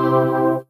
You.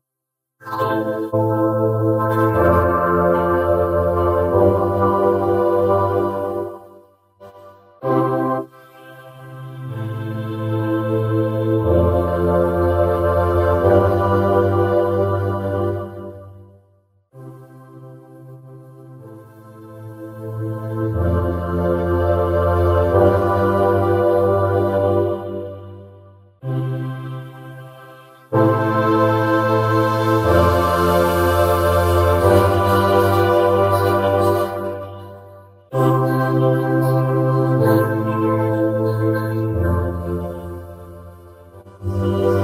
Lord.